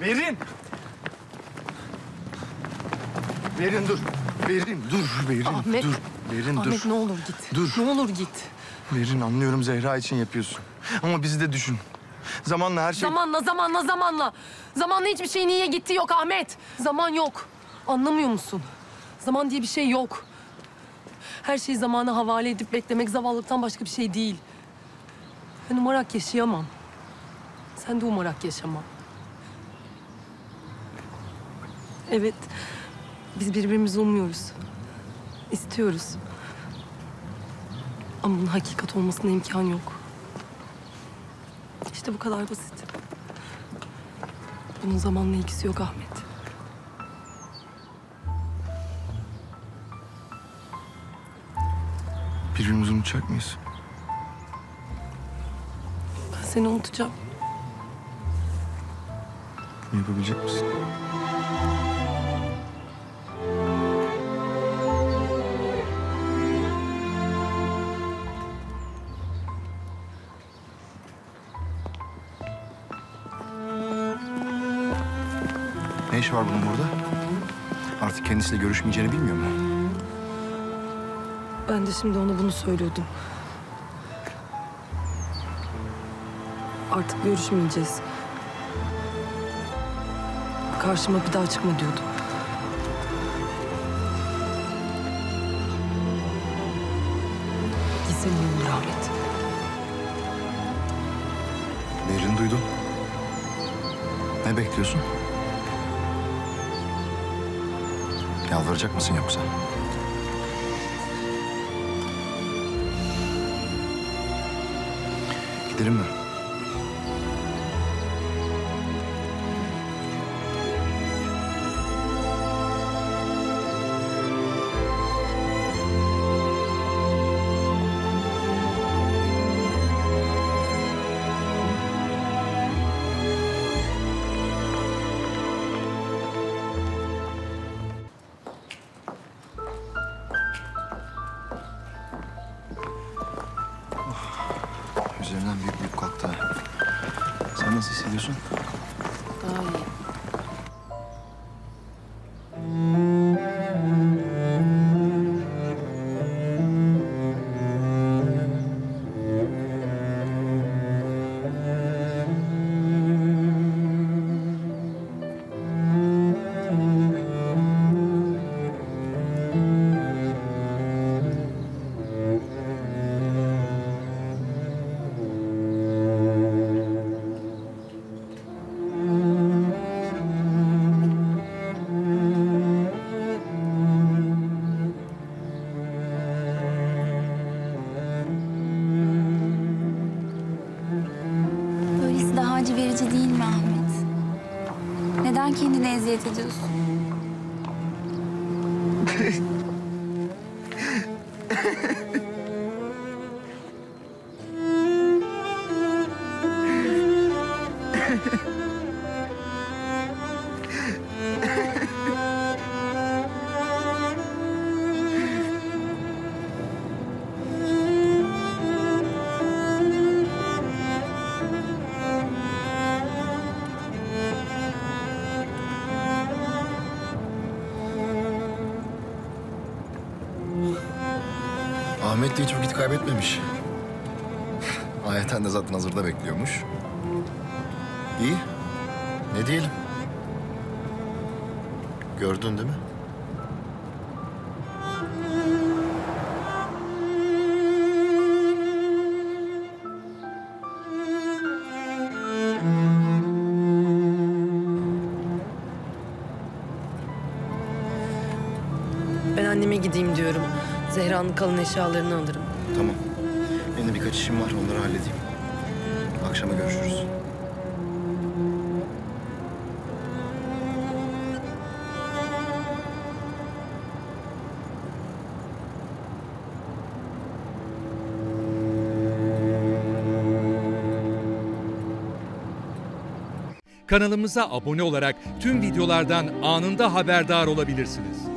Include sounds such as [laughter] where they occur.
Verin. Verin dur. Verin dur. Verin Ahmet. dur. Ahmet dur. ne olur git. Dur. Ne olur git. Verin anlıyorum Zehra için yapıyorsun. Ama bizi de düşün. Zamanla her şey... Zamanla, zamanla, zamanla. Zamanla hiçbir şeyin iyiye gittiği yok Ahmet. Zaman yok. Anlamıyor musun? Zaman diye bir şey yok. Her şeyi zamana havale edip beklemek zavallıktan başka bir şey değil. Ben umarak yaşayamam. Sen de umarak yaşama. Evet, biz birbirimizi umuyoruz. İstiyoruz. Ama bunun hakikat olmasına imkan yok. İşte bu kadar basit. Bunun zamanla ilgisi yok Ahmet. Birbirimizi unutacak mıyız? Ben seni unutacağım. Bunu yapabilecek misin? Ne işi var bunun burada? Artık kendisiyle görüşmeyeceğini bilmiyor mu? Ben de şimdi ona bunu söylüyordum. Artık görüşmeyeceğiz. Karşıma bir daha çıkma diyordum. İyi olur Ahmet. Berin duydun. Ne bekliyorsun? Yalvaracak mısın yoksa? Gidelim mi? Sen nasıl hissediyorsun? Daha iyi. Neden kendine eziyet ediyorsun? [laughs] Ahmet de hiç vakit kaybetmemiş. Ayeten de zaten hazırda bekliyormuş. İyi. Ne diyelim? Gördün değil mi? Ben anneme gideyim diyorum. Zehra'nın kalın eşyalarını alırım. Tamam. Benim de birkaç işim var. Onları halledeyim. Akşama görüşürüz. Kanalımıza abone olarak tüm videolardan anında haberdar olabilirsiniz.